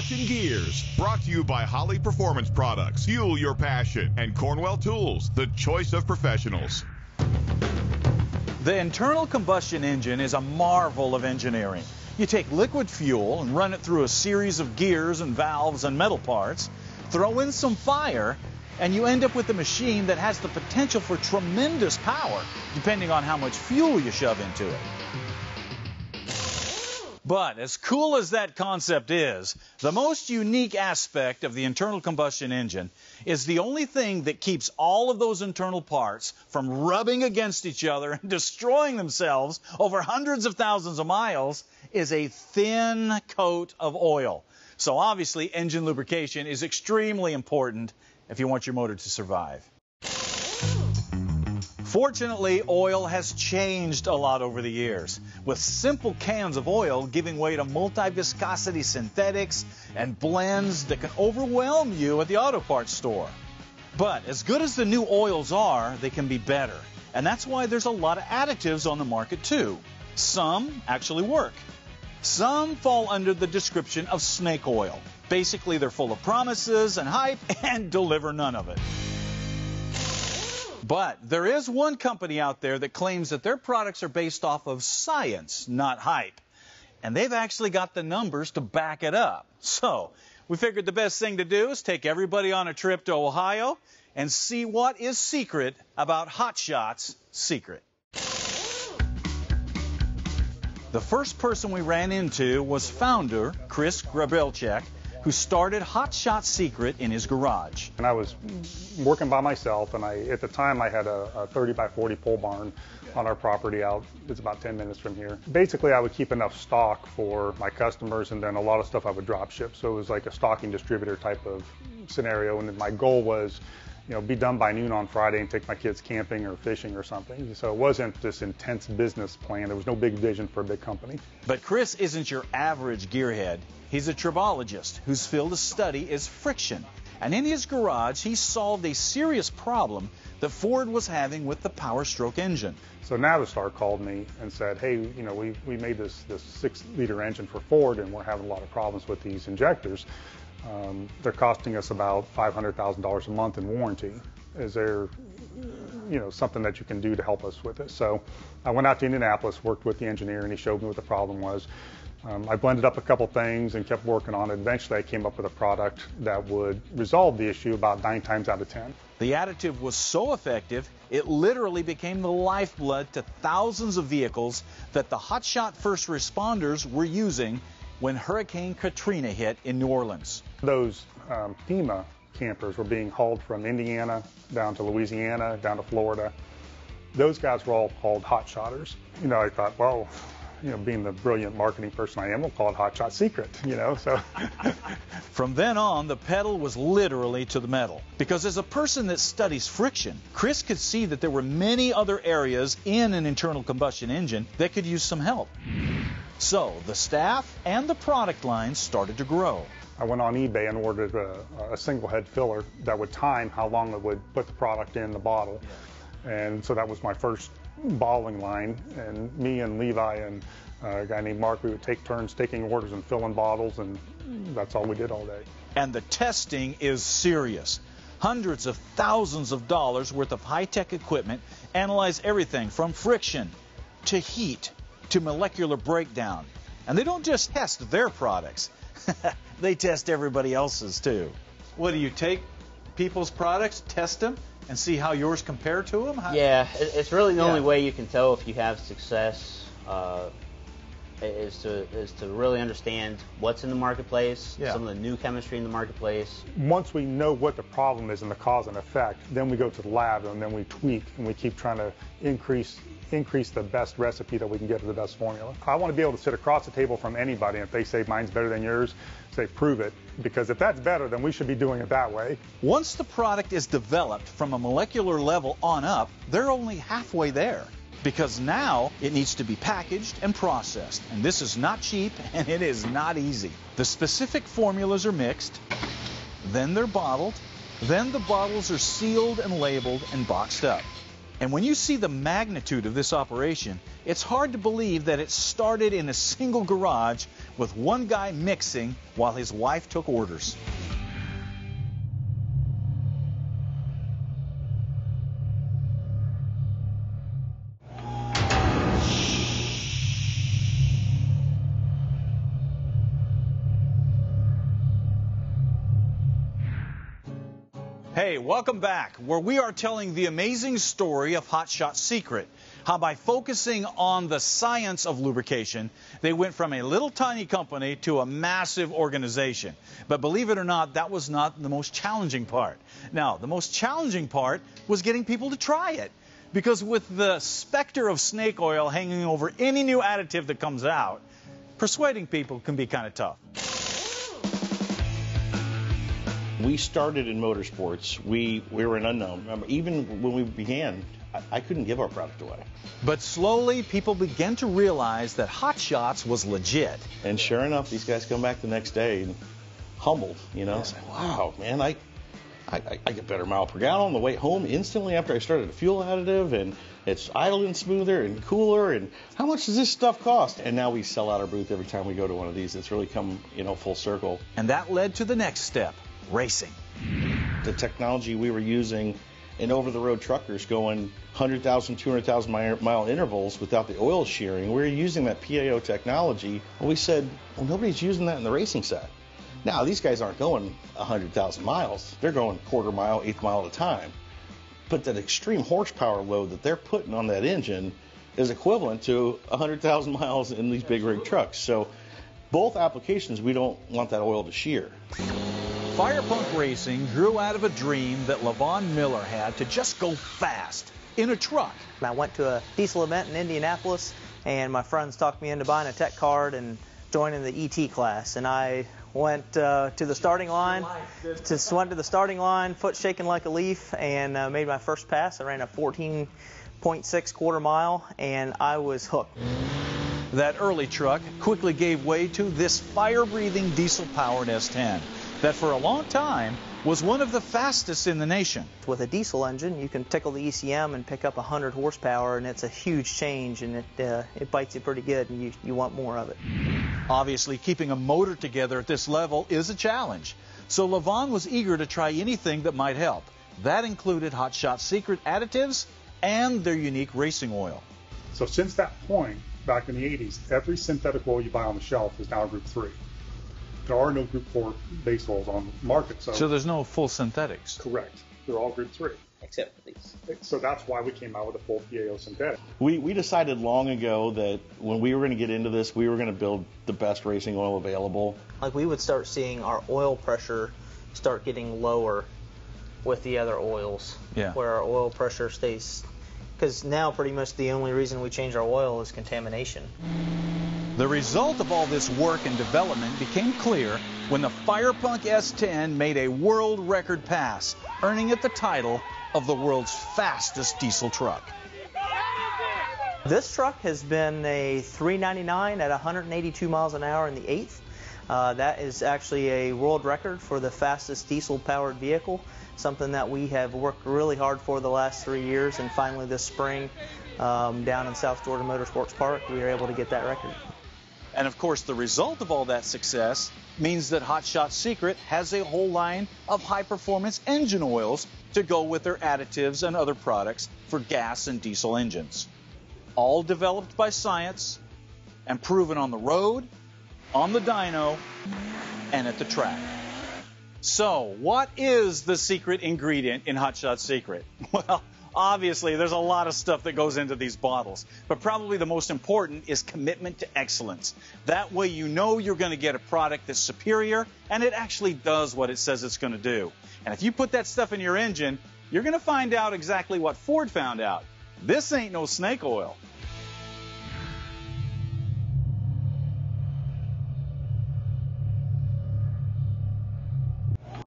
Talking Gears, brought to you by Holley Performance Products. Fuel your passion. And Cornwell Tools, the choice of professionals. The internal combustion engine is a marvel of engineering. You take liquid fuel and run it through a series of gears and valves and metal parts, throw in some fire, and you end up with a machine that has the potential for tremendous power, depending on how much fuel you shove into it. But as cool as that concept is, the most unique aspect of the internal combustion engine is the only thing that keeps all of those internal parts from rubbing against each other and destroying themselves over hundreds of thousands of miles is a thin coat of oil. So obviously engine lubrication is extremely important if you want your motor to survive. Fortunately, oil has changed a lot over the years, with simple cans of oil giving way to multi-viscosity synthetics and blends that can overwhelm you at the auto parts store. But as good as the new oils are, they can be better. And that's why there's a lot of additives on the market too. Some actually work. Some fall under the description of snake oil. Basically, they're full of promises and hype and deliver none of it. But there is one company out there that claims that their products are based off of science, not hype. And they've actually got the numbers to back it up. So we figured the best thing to do is take everybody on a trip to Ohio and see what is secret about Hot Shots secret. The first person we ran into was founder Chris Gabrelcik who started Hot Shot Secret in his garage. And I was working by myself, and I at the time I had a, a 30 by 40 pole barn on our property out. It's about 10 minutes from here. Basically, I would keep enough stock for my customers, and then a lot of stuff I would drop ship. So it was like a stocking distributor type of scenario. And my goal was you know, be done by noon on Friday and take my kids camping or fishing or something. So it wasn't this intense business plan. There was no big vision for a big company. But Chris isn't your average gearhead. He's a tribologist whose field of study is friction. And in his garage, he solved a serious problem that Ford was having with the Power Stroke engine. So Navistar called me and said, hey, you know, we, we made this, this six liter engine for Ford and we're having a lot of problems with these injectors. Um, they're costing us about $500,000 a month in warranty. Is there, you know, something that you can do to help us with this? So I went out to Indianapolis, worked with the engineer, and he showed me what the problem was. Um, I blended up a couple things and kept working on it. Eventually, I came up with a product that would resolve the issue about nine times out of ten. The additive was so effective, it literally became the lifeblood to thousands of vehicles that the hotshot first responders were using when Hurricane Katrina hit in New Orleans. Those um, FEMA campers were being hauled from Indiana down to Louisiana, down to Florida. Those guys were all called hot shotters. You know, I thought, well, you know, being the brilliant marketing person I am, we'll call it Hot Shot Secret, you know, so. From then on, the pedal was literally to the metal. Because as a person that studies friction, Chris could see that there were many other areas in an internal combustion engine that could use some help. So the staff and the product line started to grow. I went on eBay and ordered a, a, single head filler that would time how long it would put the product in the bottle. And so that was my first bottling line. And me and Levi and uh, a guy named Mark, we would take turns taking orders and filling bottles, and that's all we did all day. And the testing is serious. Hundreds of thousands of dollars worth of high tech equipment analyze everything from friction to heat to molecular breakdown. And they don't just test their products, they test everybody else's too. What do you take people's products, test them, and see how yours compare to them? How... Yeah, it's really the yeah. only way you can tell if you have success. Uh, is to is to really understand what's in the marketplace, yeah. some of the new chemistry in the marketplace. Once we know what the problem is and the cause and effect, then we go to the lab and then we tweak and we keep trying to increase increase the best recipe that we can get to the best formula. I want to be able to sit across the table from anybody and if they say mine's better than yours, say prove it. Because if that's better, then we should be doing it that way. Once the product is developed from a molecular level on up, they're only halfway there because now it needs to be packaged and processed. And this is not cheap and it is not easy. The specific formulas are mixed, then they're bottled, then the bottles are sealed and labeled and boxed up. And when you see the magnitude of this operation, it's hard to believe that it started in a single garage with one guy mixing while his wife took orders. Hey, welcome back, where we are telling the amazing story of Hot Shot Secret. How by focusing on the science of lubrication, they went from a little tiny company to a massive organization. But believe it or not, that was not the most challenging part. Now, the most challenging part was getting people to try it. Because with the specter of snake oil hanging over any new additive that comes out, persuading people can be kind of tough. We started in motorsports. We we were an unknown. Remember, even when we began, I, I couldn't give our product away. But slowly, people began to realize that Hot Shots was legit. And sure enough, these guys come back the next day and humbled. You know, Yeah. "Wow, man, I, I I get better mile per gallon on the way home instantly after I started a fuel additive, and it's idling smoother and cooler. And how much does this stuff cost?" And now we sell out our booth every time we go to one of these. It's really come you know full circle. And that led to the next step racing. the technology we were using in over-the-road truckers going 100,000, 200,000 mi- mile intervals without the oil shearing. We were using that PAO technology, and we said, well, nobody's using that in the racing set. Now, these guys aren't going 100,000 miles. They're going quarter mile, eighth mile at a time. But that extreme horsepower load that they're putting on that engine is equivalent to 100,000 miles in these big rig trucks. So both applications, we don't want that oil to shear. Firepunk Racing grew out of a dream that Levon Miller had to just go fast in a truck. I went to a diesel event in Indianapolis, and my friends talked me into buying a tech card and joining the ET class. And I went uh, to the starting line, just went to the starting line, foot shaking like a leaf, and uh, made my first pass. I ran a 14.6 quarter mile, and I was hooked. That early truck quickly gave way to this fire breathing diesel powered S10 that for a long time was one of the fastest in the nation. With a diesel engine, you can tickle the ECM and pick up 100 horsepower, and it's a huge change, and it uh, it bites you pretty good, and you, you want more of it. Obviously, keeping a motor together at this level is a challenge. So Levon was eager to try anything that might help. That included Hot Shot Secret additives and their unique racing oil. So since that point, back in the 80s, every synthetic oil you buy on the shelf is now Group 3. There are no Group 4 base oils on the market. So, So there's no full synthetics. correct. They're all Group 3. Except for these. So that's why we came out with a full PAO synthetic. We, we decided long ago that when we were going to get into this, we were going to build the best racing oil available. Like we would start seeing our oil pressure start getting lower with the other oils. Yeah. Where our oil pressure stays. Because now pretty much the only reason we change our oil is contamination. The result of all this work and development became clear when the Firepunk S10 made a world record pass, earning it the title of the world's fastest diesel truck. This truck has been a 399 at 182 miles an hour in the eighth. Uh, that is actually a world record for the fastest diesel powered vehicle, something that we have worked really hard for the last three years, and finally this spring um, down in South Georgia Motorsports Park, we were able to get that record. And of course, the result of all that success means that Hot Shot Secret has a whole line of high performance engine oils to go with their additives and other products for gas and diesel engines. All developed by science and proven on the road, on the dyno, and at the track. So, what is the secret ingredient in Hot Shot Secret? Well, obviously, there's a lot of stuff that goes into these bottles, but probably the most important is commitment to excellence. That way, you know you're going to get a product that's superior and it actually does what it says it's going to do. And if you put that stuff in your engine, you're going to find out exactly what Ford found out. This ain't no snake oil.